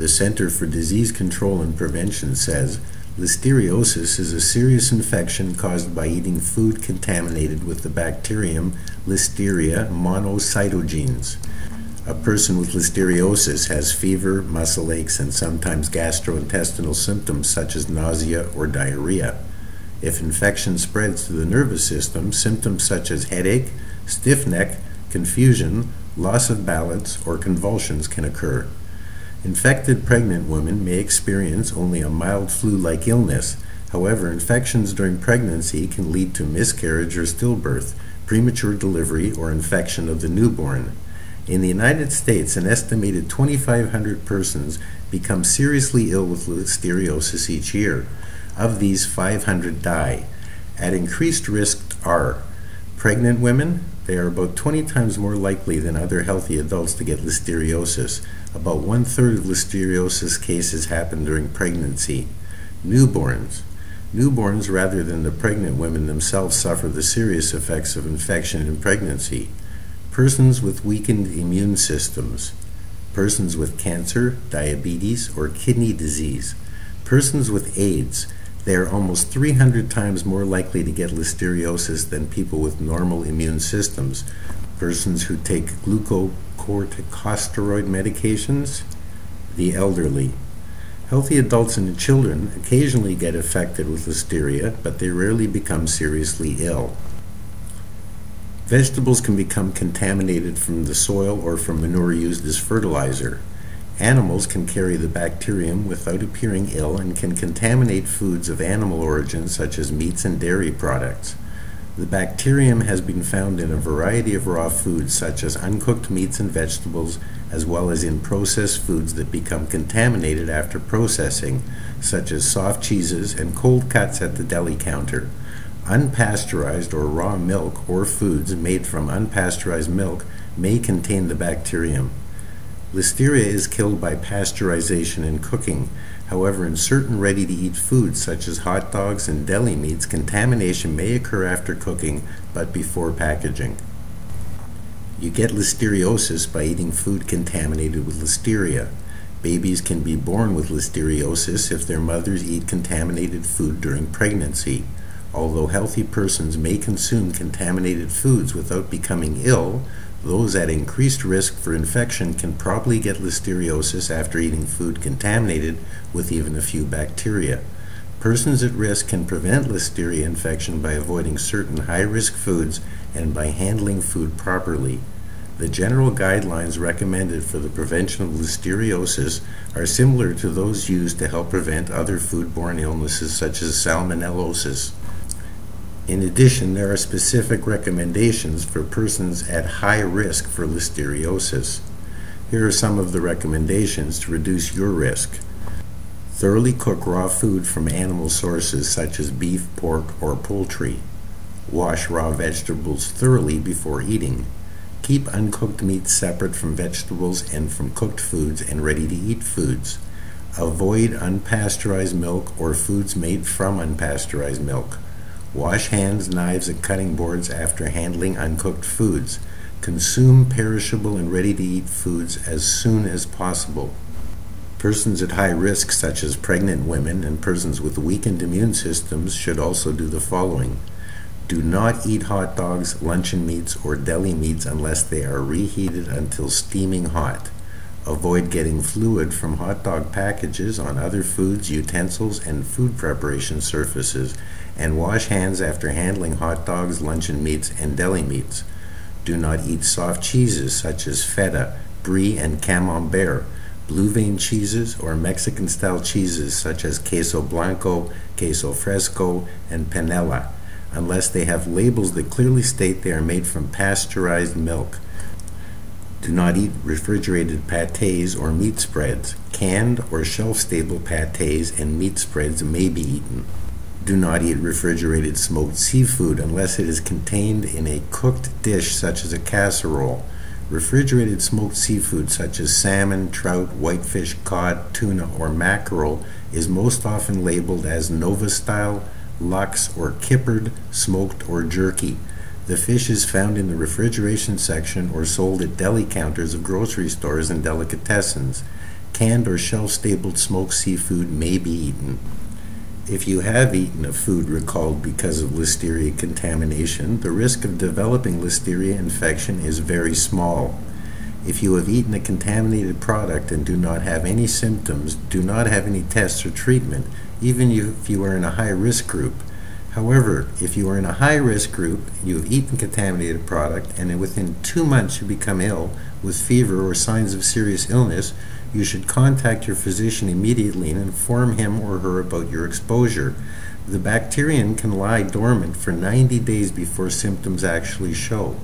The Center for Disease Control and Prevention says listeriosis is a serious infection caused by eating food contaminated with the bacterium Listeria monocytogenes. A person with listeriosis has fever, muscle aches, and sometimes gastrointestinal symptoms such as nausea or diarrhea. If infection spreads to the nervous system, symptoms such as headache, stiff neck, confusion, loss of balance, or convulsions can occur. Infected pregnant women may experience only a mild flu like illness. However, infections during pregnancy can lead to miscarriage or stillbirth, premature delivery, or infection of the newborn. In the United States, an estimated 2,500 persons become seriously ill with listeriosis each year. Of these, 500 die. At increased risk are pregnant women, they are about 20 times more likely than other healthy adults to get listeriosis. About one third of listeriosis cases happen during pregnancy. Newborns. Newborns, rather than the pregnant women themselves, suffer the serious effects of infection in pregnancy. Persons with weakened immune systems. Persons with cancer, diabetes, or kidney disease. Persons with AIDS they are almost 300 times more likely to get listeriosis than people with normal immune systems. Persons who take glucocorticosteroid medications, the elderly. Healthy adults and children occasionally get affected with listeria, but they rarely become seriously ill. Vegetables can become contaminated from the soil or from manure used as fertilizer. Animals can carry the bacterium without appearing ill and can contaminate foods of animal origin such as meats and dairy products. The bacterium has been found in a variety of raw foods such as uncooked meats and vegetables as well as in processed foods that become contaminated after processing such as soft cheeses and cold cuts at the deli counter. Unpasteurized or raw milk or foods made from unpasteurized milk may contain the bacterium. Listeria is killed by pasteurization and cooking. However, in certain ready to eat foods such as hot dogs and deli meats, contamination may occur after cooking but before packaging. You get listeriosis by eating food contaminated with listeria. Babies can be born with listeriosis if their mothers eat contaminated food during pregnancy. Although healthy persons may consume contaminated foods without becoming ill, those at increased risk for infection can probably get listeriosis after eating food contaminated with even a few bacteria. Persons at risk can prevent listeria infection by avoiding certain high risk foods and by handling food properly. The general guidelines recommended for the prevention of listeriosis are similar to those used to help prevent other foodborne illnesses such as salmonellosis. In addition, there are specific recommendations for persons at high risk for listeriosis. Here are some of the recommendations to reduce your risk. Thoroughly cook raw food from animal sources such as beef, pork, or poultry. Wash raw vegetables thoroughly before eating. Keep uncooked meats separate from vegetables and from cooked foods and ready to eat foods. Avoid unpasteurized milk or foods made from unpasteurized milk. Wash hands, knives, and cutting boards after handling uncooked foods. Consume perishable and ready to eat foods as soon as possible. Persons at high risk, such as pregnant women and persons with weakened immune systems, should also do the following. Do not eat hot dogs, luncheon meats, or deli meats unless they are reheated until steaming hot. Avoid getting fluid from hot dog packages on other foods, utensils, and food preparation surfaces and wash hands after handling hot dogs, luncheon meats, and deli meats. Do not eat soft cheeses such as feta, brie, and camembert, blue vein cheeses, or Mexican style cheeses such as queso blanco, queso fresco, and panela, unless they have labels that clearly state they are made from pasteurized milk. Do not eat refrigerated pates or meat spreads. Canned or shelf stable pates and meat spreads may be eaten. Do not eat refrigerated smoked seafood unless it is contained in a cooked dish such as a casserole. Refrigerated smoked seafood such as salmon, trout, whitefish, cod, tuna, or mackerel is most often labeled as Nova style, lox, or kippered, smoked, or jerky. The fish is found in the refrigeration section or sold at deli counters of grocery stores and delicatessens. canned or shelf-stable smoked seafood may be eaten. If you have eaten a food recalled because of listeria contamination, the risk of developing listeria infection is very small. If you have eaten a contaminated product and do not have any symptoms, do not have any tests or treatment, even if you are in a high risk group. However, if you are in a high risk group, you have eaten contaminated product, and within two months you become ill with fever or signs of serious illness, you should contact your physician immediately and inform him or her about your exposure. The bacterium can lie dormant for 90 days before symptoms actually show.